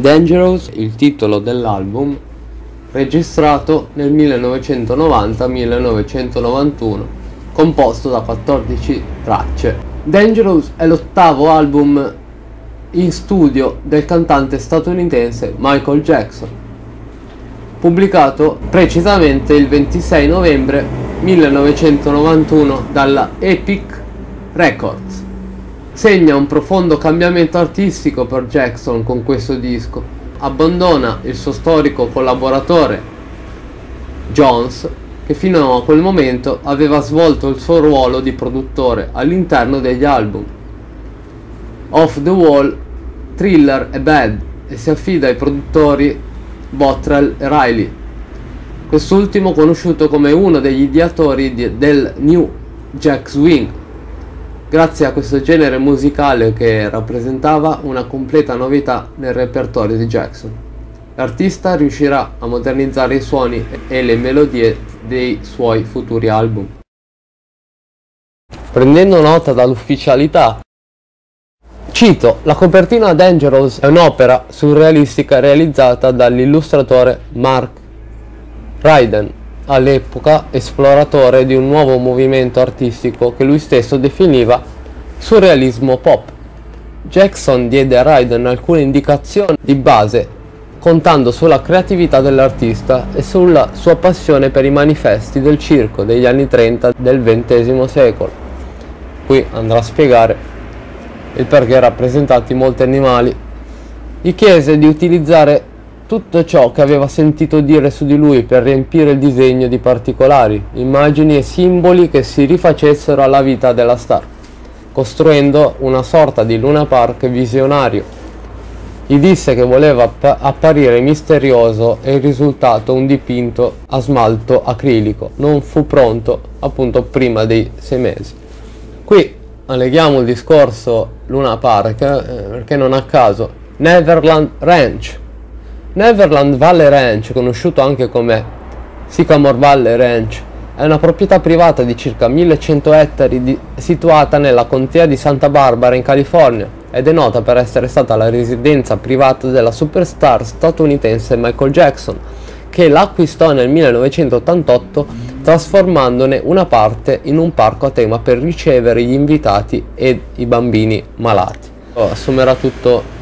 Dangerous, il titolo dell'album, registrato nel 1990-1991, composto da 14 tracce. Dangerous è l'ottavo album in studio del cantante statunitense Michael Jackson, pubblicato precisamente il 26 novembre 1991 dalla Epic Records. Segna un profondo cambiamento artistico per Jackson con questo disco. Abbandona il suo storico collaboratore Jones, che fino a quel momento aveva svolto il suo ruolo di produttore all'interno degli album. Off the Wall, Thriller e Bad e si affida ai produttori Bottrell e Riley. Quest'ultimo conosciuto come uno degli ideatori di, del New Jack Swing grazie a questo genere musicale che rappresentava una completa novità nel repertorio di Jackson. L'artista riuscirà a modernizzare i suoni e le melodie dei suoi futuri album. Prendendo nota dall'ufficialità, cito, la copertina Dangerous è un'opera surrealistica realizzata dall'illustratore Mark Ryden all'epoca esploratore di un nuovo movimento artistico che lui stesso definiva surrealismo pop. Jackson diede a Ryden alcune indicazioni di base contando sulla creatività dell'artista e sulla sua passione per i manifesti del circo degli anni 30 del XX secolo. Qui andrà a spiegare il perché rappresentati molti animali. Gli chiese di utilizzare tutto ciò che aveva sentito dire su di lui per riempire il disegno di particolari, immagini e simboli che si rifacessero alla vita della star, costruendo una sorta di Luna Park visionario. Gli disse che voleva app apparire misterioso e il risultato un dipinto a smalto acrilico. Non fu pronto appunto prima dei sei mesi. Qui alleghiamo il discorso Luna Park eh, perché non a caso Neverland Ranch Neverland Valley Ranch, conosciuto anche come Sycamore Valley Ranch, è una proprietà privata di circa 1100 ettari di, situata nella contea di Santa Barbara in California ed è nota per essere stata la residenza privata della superstar statunitense Michael Jackson, che l'acquistò nel 1988 trasformandone una parte in un parco a tema per ricevere gli invitati e i bambini malati. Oh, assumerà tutto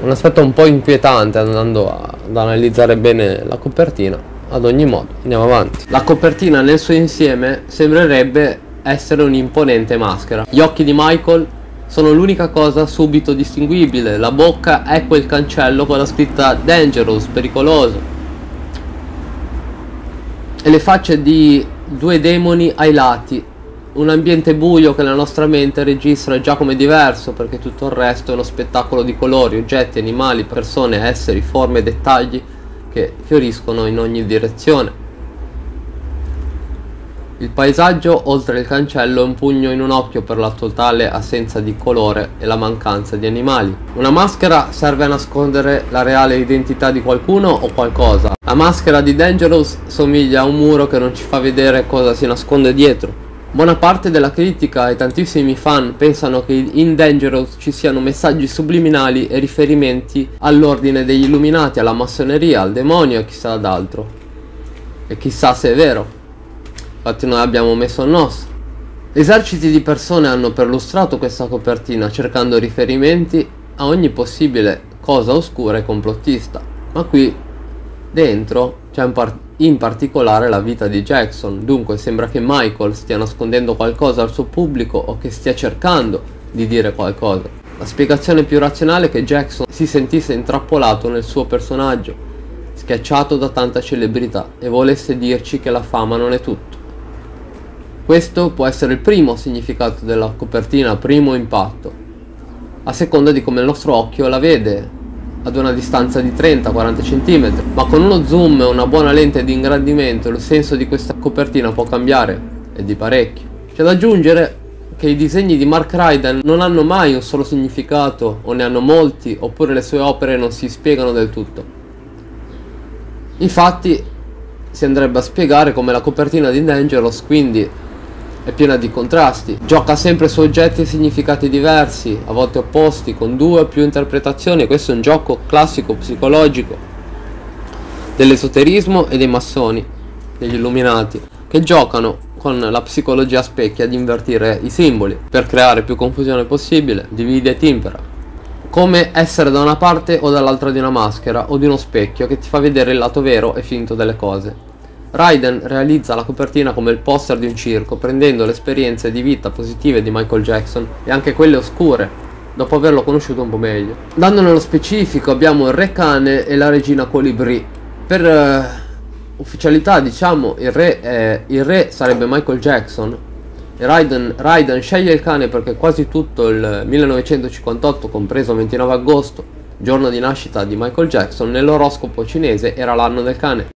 un aspetto un po' inquietante andando ad analizzare bene la copertina ad ogni modo andiamo avanti. La copertina nel suo insieme sembrerebbe essere un'imponente maschera. Gli occhi di Michael sono l'unica cosa subito distinguibile. La bocca è quel cancello con la scritta dangerous pericoloso. E le facce di due demoni ai lati un ambiente buio che la nostra mente registra già come diverso perché tutto il resto è uno spettacolo di colori, oggetti, animali, persone, esseri, forme e dettagli che fioriscono in ogni direzione. Il paesaggio oltre il cancello è un pugno in un occhio per la totale assenza di colore e la mancanza di animali. Una maschera serve a nascondere la reale identità di qualcuno o qualcosa. La maschera di Dangerous somiglia a un muro che non ci fa vedere cosa si nasconde dietro. Buona parte della critica e tantissimi fan pensano che in Dangerous ci siano messaggi subliminali e riferimenti all'ordine degli illuminati, alla massoneria, al demonio e chissà ad altro. E chissà se è vero. Infatti noi abbiamo messo il nostro. Eserciti di persone hanno perlustrato questa copertina cercando riferimenti a ogni possibile cosa oscura e complottista. Ma qui dentro c'è un partito in particolare la vita di Jackson. Dunque sembra che Michael stia nascondendo qualcosa al suo pubblico o che stia cercando di dire qualcosa. La spiegazione più razionale è che Jackson si sentisse intrappolato nel suo personaggio, schiacciato da tanta celebrità e volesse dirci che la fama non è tutto. Questo può essere il primo significato della copertina, primo impatto, a seconda di come il nostro occhio la vede ad una distanza di 30-40 cm, ma con uno zoom e una buona lente di ingrandimento il senso di questa copertina può cambiare, e di parecchio. C'è da aggiungere che i disegni di Mark Ryden non hanno mai un solo significato, o ne hanno molti, oppure le sue opere non si spiegano del tutto. Infatti si andrebbe a spiegare come la copertina di Dangerous quindi è piena di contrasti, gioca sempre su oggetti e significati diversi, a volte opposti, con due o più interpretazioni, questo è un gioco classico psicologico dell'esoterismo e dei massoni, degli illuminati, che giocano con la psicologia specchia ad invertire i simboli per creare più confusione possibile, divide e timpera. Come essere da una parte o dall'altra di una maschera o di uno specchio che ti fa vedere il lato vero e finto delle cose. Raiden realizza la copertina come il poster di un circo, prendendo le esperienze di vita positive di Michael Jackson e anche quelle oscure, dopo averlo conosciuto un po' meglio. Dando nello specifico abbiamo il re cane e la regina colibrì. Per uh, ufficialità diciamo il re, è, il re sarebbe Michael Jackson Raiden, Raiden sceglie il cane perché quasi tutto il 1958, compreso il 29 agosto, giorno di nascita di Michael Jackson, nell'oroscopo cinese era l'anno del cane.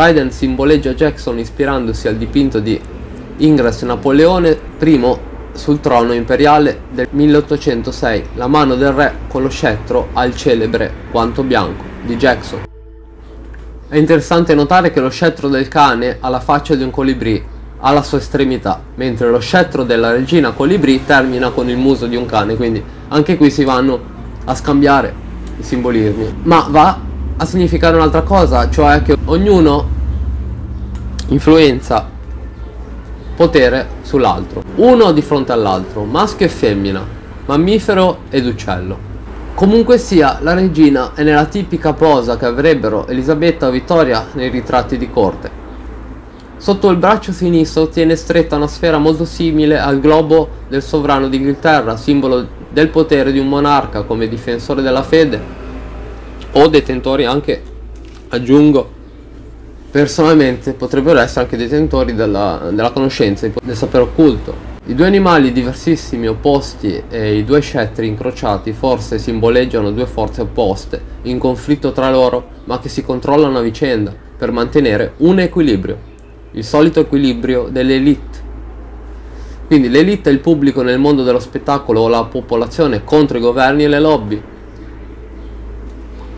Raiden simboleggia Jackson ispirandosi al dipinto di Ingress Napoleone I sul trono imperiale del 1806, la mano del re con lo scettro al celebre guanto bianco di Jackson. È interessante notare che lo scettro del cane ha la faccia di un colibrì alla sua estremità, mentre lo scettro della regina colibrì termina con il muso di un cane, quindi anche qui si vanno a scambiare i simbolismi. Ma va a significare un'altra cosa, cioè che ognuno influenza potere sull'altro, uno di fronte all'altro, maschio e femmina, mammifero ed uccello. Comunque sia, la regina è nella tipica posa che avrebbero Elisabetta o Vittoria nei ritratti di corte. Sotto il braccio sinistro tiene stretta una sfera molto simile al globo del sovrano d'Inghilterra, simbolo del potere di un monarca come difensore della fede o detentori anche, aggiungo, personalmente potrebbero essere anche detentori della, della conoscenza, del sapere occulto. I due animali diversissimi, opposti e i due scettri incrociati forse simboleggiano due forze opposte, in conflitto tra loro, ma che si controllano a vicenda per mantenere un equilibrio, il solito equilibrio dell'elite. Quindi l'elite è il pubblico nel mondo dello spettacolo o la popolazione contro i governi e le lobby,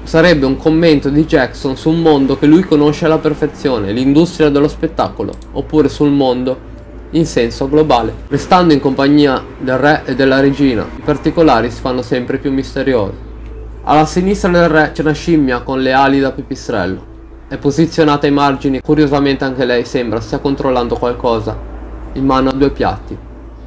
sarebbe un commento di Jackson su un mondo che lui conosce alla perfezione, l'industria dello spettacolo, oppure sul mondo in senso globale. Restando in compagnia del re e della regina, i particolari si fanno sempre più misteriosi. Alla sinistra del re c'è una scimmia con le ali da pipistrello. È posizionata ai margini, curiosamente anche lei sembra stia controllando qualcosa, in mano a due piatti.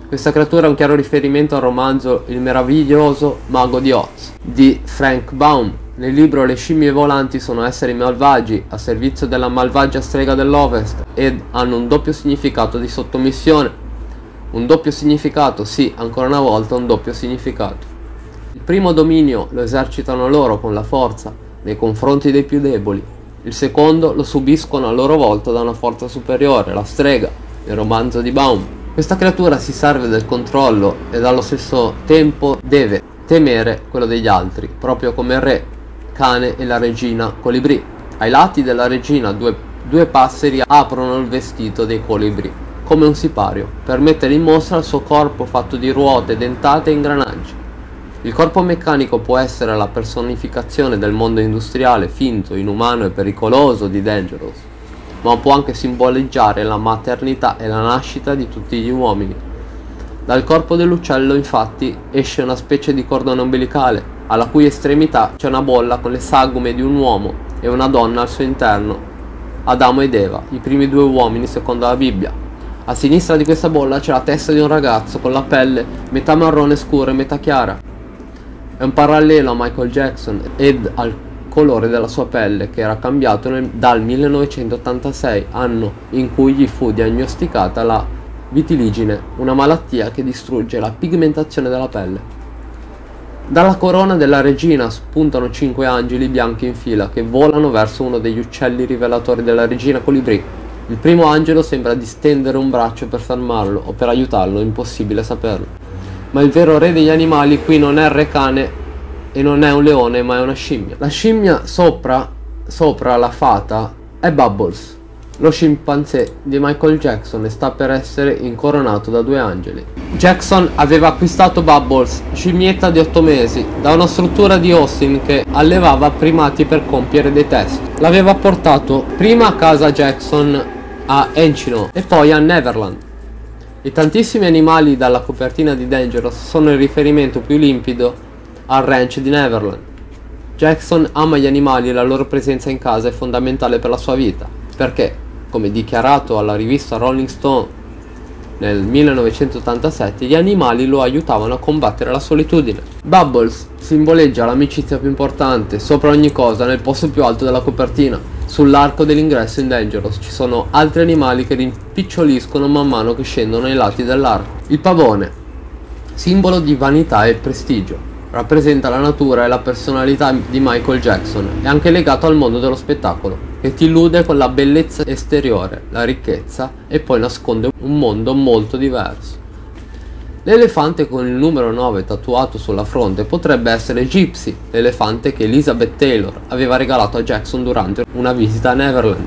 Questa creatura è un chiaro riferimento al romanzo Il meraviglioso mago di Oz di Frank Baum, nel libro le scimmie volanti sono esseri malvagi a servizio della malvagia strega dell'Ovest ed hanno un doppio significato di sottomissione. Un doppio significato, sì, ancora una volta un doppio significato. Il primo dominio lo esercitano loro con la forza nei confronti dei più deboli. Il secondo lo subiscono a loro volta da una forza superiore, la strega, nel romanzo di Baum. Questa creatura si serve del controllo ed allo stesso tempo deve temere quello degli altri, proprio come il re cane e la regina colibrì. Ai lati della regina due, due passeri aprono il vestito dei colibrì, come un sipario, per mettere in mostra il suo corpo fatto di ruote, dentate e ingranaggi. Il corpo meccanico può essere la personificazione del mondo industriale finto, inumano e pericoloso di Dangerous, ma può anche simboleggiare la maternità e la nascita di tutti gli uomini. Dal corpo dell'uccello infatti esce una specie di cordone ombelicale alla cui estremità c'è una bolla con le sagume di un uomo e una donna al suo interno, Adamo ed Eva, i primi due uomini secondo la Bibbia. A sinistra di questa bolla c'è la testa di un ragazzo con la pelle metà marrone scura e metà chiara. È un parallelo a Michael Jackson ed al colore della sua pelle che era cambiato nel, dal 1986, anno in cui gli fu diagnosticata la vitiligine, una malattia che distrugge la pigmentazione della pelle. Dalla corona della regina spuntano cinque angeli bianchi in fila che volano verso uno degli uccelli rivelatori della regina colibrì. Il primo angelo sembra distendere un braccio per fermarlo o per aiutarlo, impossibile saperlo. Ma il vero re degli animali qui non è il re cane e non è un leone ma è una scimmia. La scimmia sopra, sopra la fata, è Bubbles, Lo scimpanzé di Michael Jackson sta per essere incoronato da due angeli. Jackson aveva acquistato Bubbles, scimmietta di 8 mesi, da una struttura di Austin che allevava primati per compiere dei test. L'aveva portato prima a casa Jackson a Encino e poi a Neverland. I tantissimi animali dalla copertina di Dangerous sono il riferimento più limpido al ranch di Neverland. Jackson ama gli animali e la loro presenza in casa è fondamentale per la sua vita, perché come dichiarato alla rivista Rolling Stone nel 1987, gli animali lo aiutavano a combattere la solitudine. Bubbles simboleggia l'amicizia più importante, sopra ogni cosa, nel posto più alto della copertina. Sull'arco dell'ingresso in Dangerous ci sono altri animali che rimpiccioliscono man mano che scendono ai lati dell'arco. Il pavone, simbolo di vanità e prestigio rappresenta la natura e la personalità di Michael Jackson, è anche legato al mondo dello spettacolo, che ti illude con la bellezza esteriore, la ricchezza e poi nasconde un mondo molto diverso. L'elefante con il numero 9 tatuato sulla fronte potrebbe essere Gypsy, l'elefante che Elizabeth Taylor aveva regalato a Jackson durante una visita a Neverland.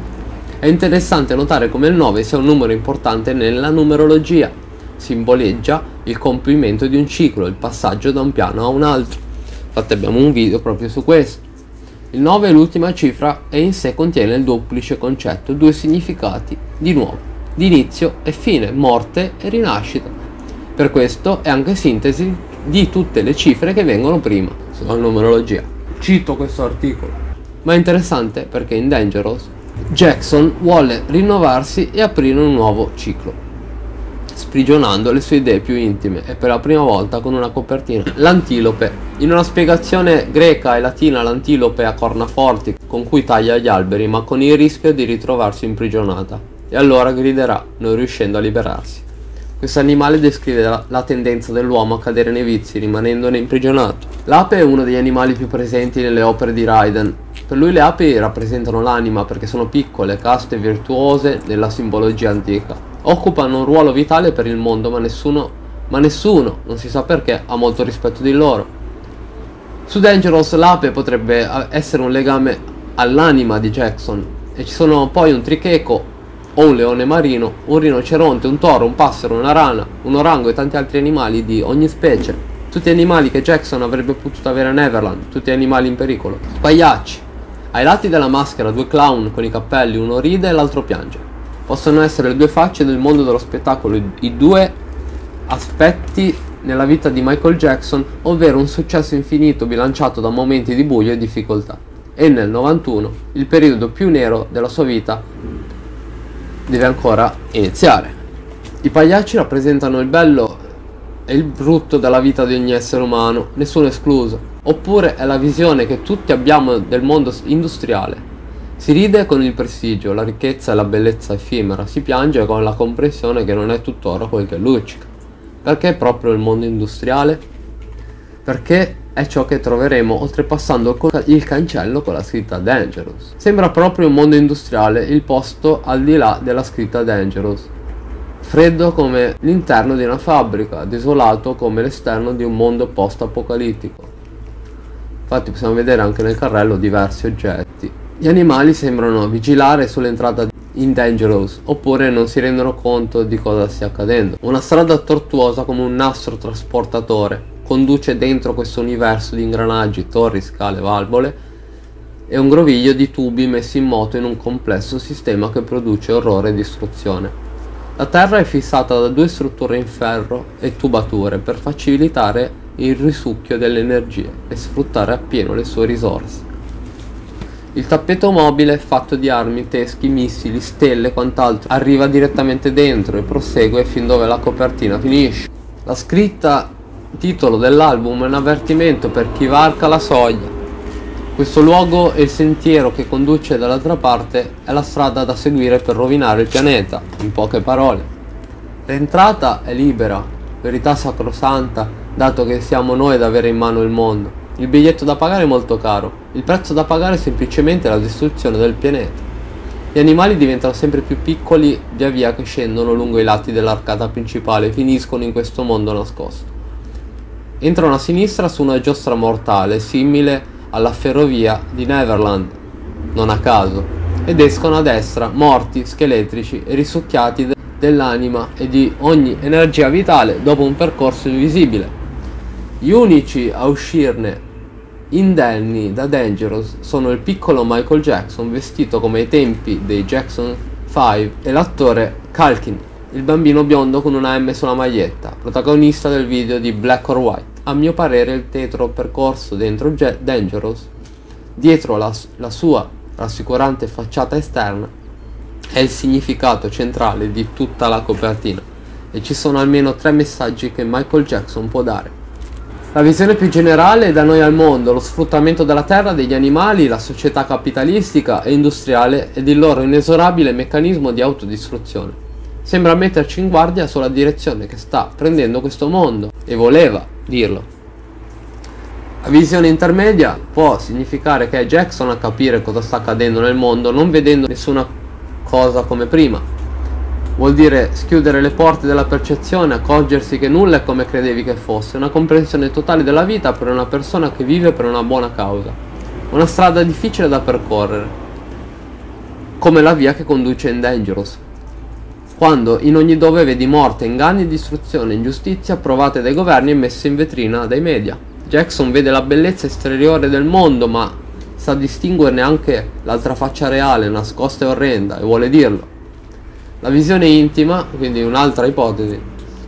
È interessante notare come il 9 sia un numero importante nella numerologia, simboleggia il compimento di un ciclo, il passaggio da un piano a un altro. Infatti abbiamo un video proprio su questo. Il 9 è l'ultima cifra e in sé contiene il duplice concetto, due significati, di nuovo, di inizio e fine, morte e rinascita. Per questo è anche sintesi di tutte le cifre che vengono prima, sulla numerologia. Cito questo articolo. Ma è interessante perché in Dangerous Jackson vuole rinnovarsi e aprire un nuovo ciclo sprigionando le sue idee più intime e per la prima volta con una copertina. L'antilope. In una spiegazione greca e latina l'antilope ha corna forti con cui taglia gli alberi ma con il rischio di ritrovarsi imprigionata e allora griderà non riuscendo a liberarsi. Questo animale descrive la, la tendenza dell'uomo a cadere nei vizi rimanendone imprigionato. L'ape è uno degli animali più presenti nelle opere di Raiden. Per lui le api rappresentano l'anima perché sono piccole, caste e virtuose nella simbologia antica occupano un ruolo vitale per il mondo, ma nessuno, ma nessuno, non si sa perché, ha molto rispetto di loro. Su Dangerous l'ape potrebbe essere un legame all'anima di Jackson e ci sono poi un tricheco o un leone marino, un rinoceronte, un toro, un passero, una rana, un orango e tanti altri animali di ogni specie. Tutti animali che Jackson avrebbe potuto avere a Neverland, tutti animali in pericolo. Pagliacci. Ai lati della maschera due clown con i cappelli, uno ride e l'altro piange possono essere le due facce del mondo dello spettacolo, i due aspetti nella vita di Michael Jackson, ovvero un successo infinito bilanciato da momenti di buio e difficoltà. E nel 91, il periodo più nero della sua vita deve ancora iniziare. I pagliacci rappresentano il bello e il brutto della vita di ogni essere umano, nessuno escluso. Oppure è la visione che tutti abbiamo del mondo industriale, si ride con il prestigio, la ricchezza e la bellezza effimera, si piange con la comprensione che non è tutt'ora quel che luccica. Perché proprio il mondo industriale? Perché è ciò che troveremo oltrepassando il cancello con la scritta Dangerous. Sembra proprio un mondo industriale il posto al di là della scritta Dangerous. Freddo come l'interno di una fabbrica, desolato come l'esterno di un mondo post-apocalittico. Infatti possiamo vedere anche nel carrello diversi oggetti gli animali sembrano vigilare sull'entrata in Dangerous oppure non si rendono conto di cosa stia accadendo. Una strada tortuosa come un nastro trasportatore conduce dentro questo universo di ingranaggi, torri, scale, valvole e un groviglio di tubi messi in moto in un complesso sistema che produce orrore e distruzione. La Terra è fissata da due strutture in ferro e tubature per facilitare il risucchio delle energie e sfruttare appieno le sue risorse. Il tappeto mobile, fatto di armi, teschi, missili, stelle e quant'altro, arriva direttamente dentro e prosegue fin dove la copertina finisce. La scritta titolo dell'album è un avvertimento per chi varca la soglia. Questo luogo e il sentiero che conduce dall'altra parte è la strada da seguire per rovinare il pianeta, in poche parole. L'entrata è libera, verità sacrosanta, dato che siamo noi ad avere in mano il mondo. Il biglietto da pagare è molto caro, il prezzo da pagare è semplicemente la distruzione del pianeta. Gli animali diventano sempre più piccoli via via che scendono lungo i lati dell'arcata principale e finiscono in questo mondo nascosto. Entrano a sinistra su una giostra mortale simile alla ferrovia di Neverland, non a caso. ed escono a destra, morti, scheletrici e risucchiati de- dell'anima e di ogni energia vitale dopo un percorso invisibile. Gli unici a uscirne indenni da Dangerous sono il piccolo Michael Jackson vestito come ai tempi dei Jackson 5 e l'attore Kalkin, il bambino biondo con una M sulla maglietta, protagonista del video di Black or White. A mio parere il tetro percorso dentro J- Dangerous, dietro la, la sua rassicurante facciata esterna, è il significato centrale di tutta la copertina e ci sono almeno tre messaggi che Michael Jackson può dare. La visione più generale da noi al mondo, lo sfruttamento della terra, degli animali, la società capitalistica e industriale ed il loro inesorabile meccanismo di autodistruzione. Sembra metterci in guardia sulla direzione che sta prendendo questo mondo e voleva dirlo. La visione intermedia può significare che è Jackson a capire cosa sta accadendo nel mondo non vedendo nessuna cosa come prima, Vuol dire schiudere le porte della percezione, accorgersi che nulla è come credevi che fosse, una comprensione totale della vita per una persona che vive per una buona causa. Una strada difficile da percorrere, come la via che conduce in Dangerous. Quando in ogni dove vedi morte, inganni, distruzione, ingiustizia provate dai governi e messe in vetrina dai media. Jackson vede la bellezza esteriore del mondo, ma sa distinguerne anche l'altra faccia reale, nascosta e orrenda, e vuole dirlo. La visione intima, quindi un'altra ipotesi.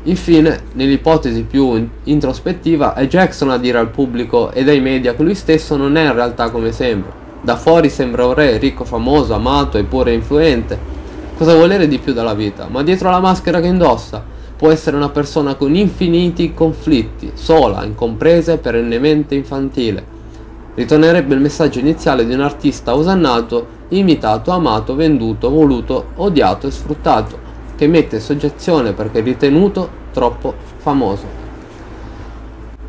Infine, nell'ipotesi più introspettiva, è Jackson a dire al pubblico ed ai media che lui stesso non è in realtà come sembra. Da fuori sembra un re, ricco, famoso, amato e pure influente. Cosa volere di più dalla vita? Ma dietro la maschera che indossa può essere una persona con infiniti conflitti, sola, incompresa e perennemente infantile. Ritornerebbe il messaggio iniziale di un artista osannato imitato, amato, venduto, voluto, odiato e sfruttato, che mette in soggezione perché ritenuto troppo famoso.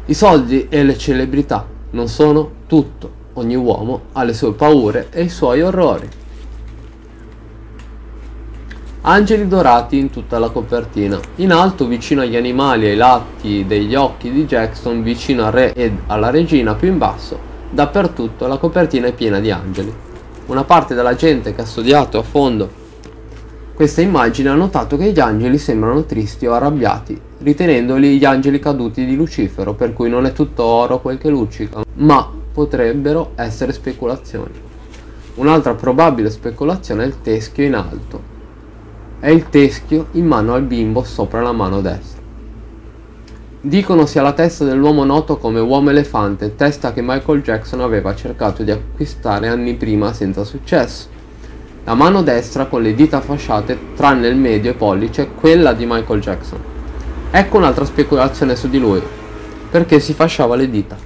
I soldi e le celebrità non sono tutto, ogni uomo ha le sue paure e i suoi orrori. Angeli dorati in tutta la copertina. In alto, vicino agli animali e ai lati degli occhi di Jackson, vicino al re ed alla regina, più in basso, dappertutto la copertina è piena di angeli. Una parte della gente che ha studiato a fondo questa immagine ha notato che gli angeli sembrano tristi o arrabbiati, ritenendoli gli angeli caduti di Lucifero, per cui non è tutto oro quel che luccica, ma potrebbero essere speculazioni. Un'altra probabile speculazione è il teschio in alto. È il teschio in mano al bimbo sopra la mano destra. Dicono sia la testa dell'uomo noto come uomo elefante, testa che Michael Jackson aveva cercato di acquistare anni prima senza successo. La mano destra con le dita fasciate, tranne il medio e pollice, quella di Michael Jackson. Ecco un'altra speculazione su di lui. Perché si fasciava le dita?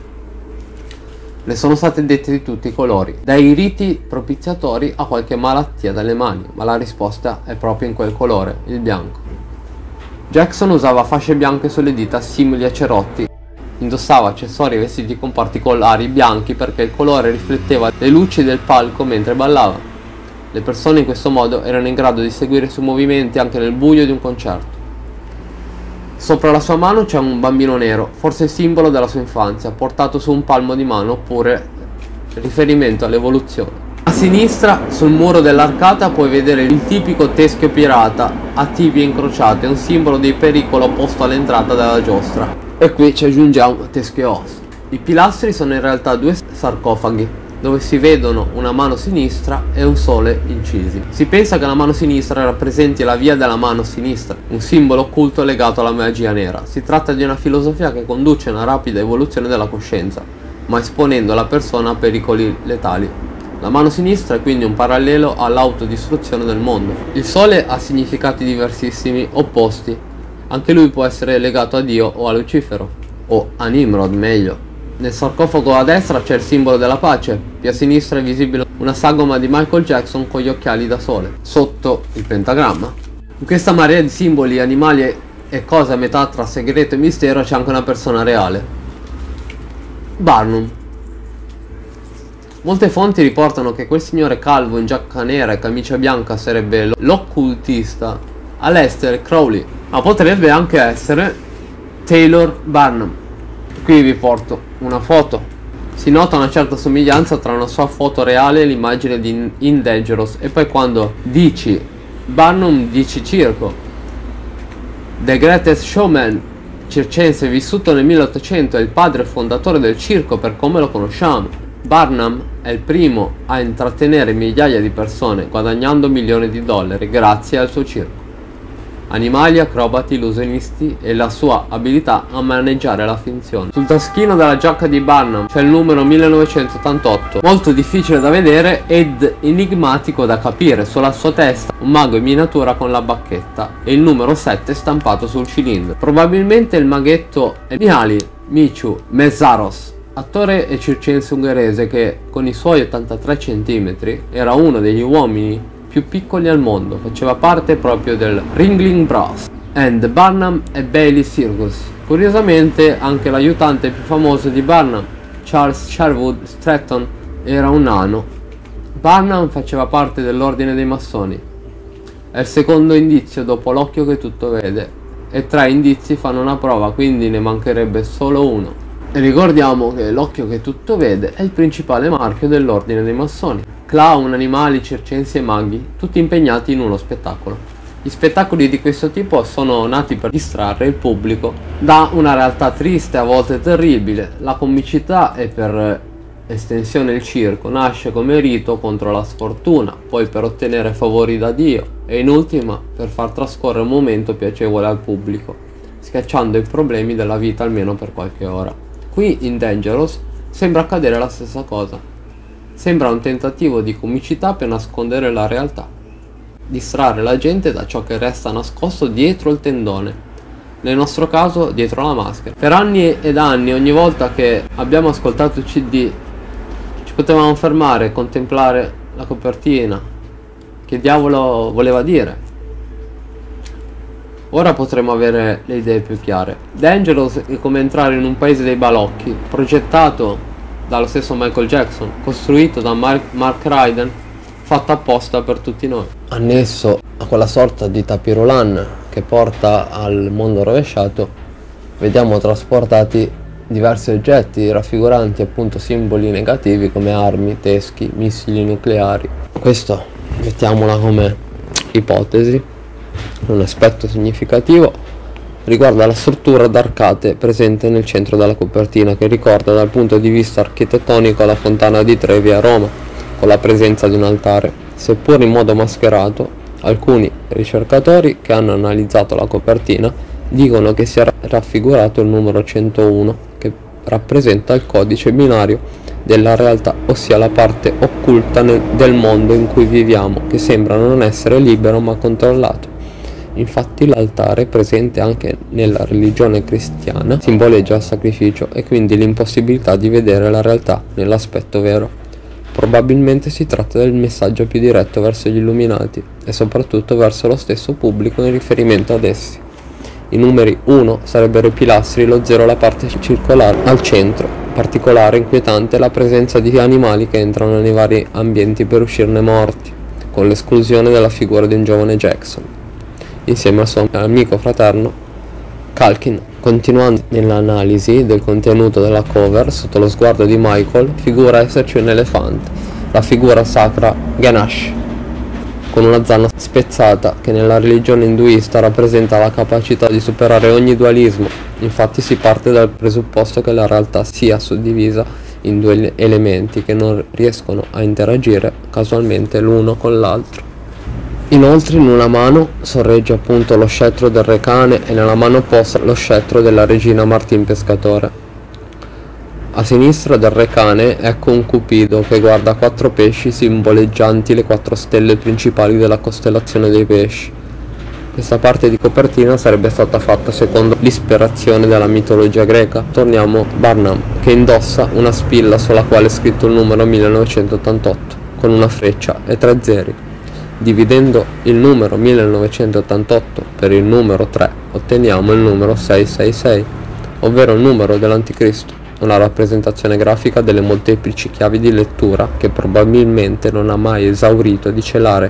Ne sono state dette di tutti i colori, dai riti propiziatori a qualche malattia dalle mani, ma la risposta è proprio in quel colore, il bianco. Jackson usava fasce bianche sulle dita simili a cerotti. Indossava accessori e vestiti con particolari bianchi perché il colore rifletteva le luci del palco mentre ballava. Le persone in questo modo erano in grado di seguire i suoi movimenti anche nel buio di un concerto. Sopra la sua mano c'è un bambino nero, forse simbolo della sua infanzia, portato su un palmo di mano oppure riferimento all'evoluzione sinistra, sul muro dell'arcata, puoi vedere il tipico teschio pirata a tibie incrociate, un simbolo di pericolo opposto all'entrata della giostra. E qui ci aggiungiamo teschio os. I pilastri sono in realtà due sarcofagi, dove si vedono una mano sinistra e un sole incisi. Si pensa che la mano sinistra rappresenti la via della mano sinistra, un simbolo occulto legato alla magia nera. Si tratta di una filosofia che conduce a una rapida evoluzione della coscienza, ma esponendo la persona a pericoli letali. La mano sinistra è quindi un parallelo all'autodistruzione del mondo. Il sole ha significati diversissimi, opposti. Anche lui può essere legato a Dio o a Lucifero, o a Nimrod meglio. Nel sarcofago a destra c'è il simbolo della pace, più a sinistra è visibile una sagoma di Michael Jackson con gli occhiali da sole, sotto il pentagramma. In questa marea di simboli, animali e cose a metà tra segreto e mistero c'è anche una persona reale. Barnum, Molte fonti riportano che quel signore calvo in giacca nera e camicia bianca sarebbe l'occultista Aleister Crowley, ma potrebbe anche essere Taylor Barnum. Qui vi porto una foto Si nota una certa somiglianza tra una sua foto reale e l'immagine di In Dangerous e poi quando dici Barnum dici circo. The Greatest Showman circense vissuto nel 1800 è il padre fondatore del circo per come lo conosciamo. Barnum è il primo a intrattenere migliaia di persone guadagnando milioni di dollari grazie al suo circo animali, acrobati, illusionisti e la sua abilità a maneggiare la finzione. Sul taschino della giacca di Barnum c'è il numero 1988, molto difficile da vedere ed enigmatico da capire, sulla sua testa un mago in miniatura con la bacchetta e il numero 7 stampato sul cilindro. Probabilmente il maghetto è Mihaly Michu Mezzaros, attore e circense ungherese che con i suoi 83 cm era uno degli uomini più piccoli al mondo, faceva parte proprio del Ringling Bros. and Barnum e Bailey Circus. Curiosamente anche l'aiutante più famoso di Barnum, Charles Sherwood Stratton, era un nano. Barnum faceva parte dell'ordine dei massoni. È il secondo indizio dopo l'occhio che tutto vede. E tre indizi fanno una prova, quindi ne mancherebbe solo uno. Ricordiamo che l'occhio che tutto vede è il principale marchio dell'ordine dei massoni clown, animali, circensi e maghi, tutti impegnati in uno spettacolo. Gli spettacoli di questo tipo sono nati per distrarre il pubblico da una realtà triste, a volte terribile. La comicità e per estensione il circo nasce come rito contro la sfortuna, poi per ottenere favori da Dio e in ultima per far trascorrere un momento piacevole al pubblico, schiacciando i problemi della vita almeno per qualche ora. Qui in Dangerous sembra accadere la stessa cosa. Sembra un tentativo di comicità per nascondere la realtà, distrarre la gente da ciò che resta nascosto dietro il tendone, nel nostro caso dietro la maschera. Per anni ed anni, ogni volta che abbiamo ascoltato il CD, ci potevamo fermare contemplare la copertina. Che diavolo voleva dire? Ora potremo avere le idee più chiare. Dangerous è come entrare in un paese dei balocchi, progettato dallo stesso Michael Jackson, costruito da Mark, Mark Ryden, fatto apposta per tutti noi. Annesso a quella sorta di tapirulan che porta al mondo rovesciato, vediamo trasportati diversi oggetti raffiguranti appunto simboli negativi come armi, teschi, missili nucleari. Questo mettiamola come ipotesi, un aspetto significativo riguarda la struttura d'arcate presente nel centro della copertina che ricorda dal punto di vista architettonico la fontana di Trevi a Roma, con la presenza di un altare. Seppur in modo mascherato, alcuni ricercatori che hanno analizzato la copertina dicono che si è raffigurato il numero 101 che rappresenta il codice binario della realtà, ossia la parte occulta nel, del mondo in cui viviamo, che sembra non essere libero ma controllato. Infatti l'altare, presente anche nella religione cristiana, simboleggia il sacrificio e quindi l'impossibilità di vedere la realtà nell'aspetto vero. Probabilmente si tratta del messaggio più diretto verso gli illuminati e soprattutto verso lo stesso pubblico in riferimento ad essi. I numeri 1 sarebbero i pilastri, lo 0 la parte circolare al centro. Particolare inquietante la presenza di animali che entrano nei vari ambienti per uscirne morti, con l'esclusione della figura di un giovane Jackson insieme al suo amico fraterno Kalkin. Continuando nell'analisi del contenuto della cover, sotto lo sguardo di Michael, figura esserci un elefante, la figura sacra Ganesh, con una zanna spezzata che nella religione induista rappresenta la capacità di superare ogni dualismo. Infatti si parte dal presupposto che la realtà sia suddivisa in due elementi che non riescono a interagire casualmente l'uno con l'altro. Inoltre in una mano sorregge appunto lo scettro del re cane e nella mano opposta lo scettro della regina Martin Pescatore. A sinistra del re cane ecco un cupido che guarda quattro pesci simboleggianti le quattro stelle principali della costellazione dei pesci. Questa parte di copertina sarebbe stata fatta secondo l'ispirazione della mitologia greca. Torniamo a Barnum, che indossa una spilla sulla quale è scritto il numero 1988, con una freccia e tre zeri. Dividendo il numero 1988 per il numero 3 otteniamo il numero 666, ovvero il numero dell'anticristo, una rappresentazione grafica delle molteplici chiavi di lettura che probabilmente non ha mai esaurito di celare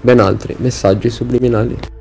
ben altri messaggi subliminali.